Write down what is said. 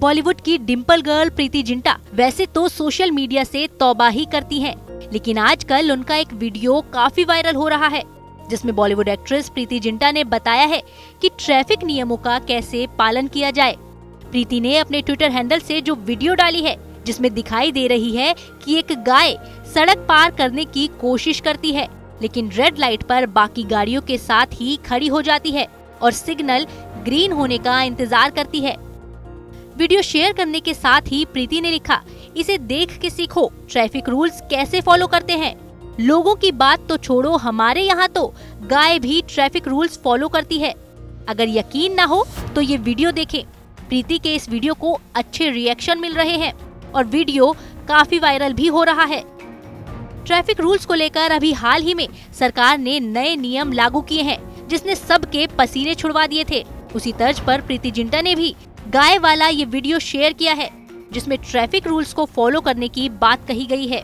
बॉलीवुड की डिम्पल गर्ल प्रीति जिंटा वैसे तो सोशल मीडिया से तौबा ही करती हैं, लेकिन आजकल उनका एक वीडियो काफ़ी वायरल हो रहा है जिसमें बॉलीवुड एक्ट्रेस प्रीति जिंटा ने बताया है कि ट्रैफ़िक नियमों का कैसे पालन किया जाए। प्रीति ने अपने ट्विटर हैंडल से जो वीडियो डाली है जिसमें दिखाई दे रही है कि एक गाय सड़क पार करने की कोशिश करती है लेकिन रेड लाइट पर बाकी गाड़ियों के साथ ही खड़ी हो जाती है और सिग्नल ग्रीन होने का इंतज़ार करती है। वीडियो शेयर करने के साथ ही प्रीति ने लिखा, इसे देख के सीखो, ट्रैफ़िक रूल्स कैसे फॉलो करते हैं। लोगों की बात तो छोड़ो, हमारे यहाँ तो गाय भी ट्रैफ़िक रूल्स फॉलो करती है। अगर यकीन ना हो तो ये वीडियो देखें। प्रीति के इस वीडियो को अच्छे रिएक्शन मिल रहे हैं और वीडियो काफ़ी वायरल भी हो रहा है। ट्रैफ़िक रूल्स को लेकर अभी हाल ही में सरकार ने नए नियम लागू किए हैं, जिसने सबके पसीने छुड़वा दिए थे। उसी तर्ज पर प्रीति जिंटा ने भी गाय वाला ये वीडियो शेयर किया है, जिसमें ट्रैफ़िक रूल्स को फॉलो करने की बात कही गई है।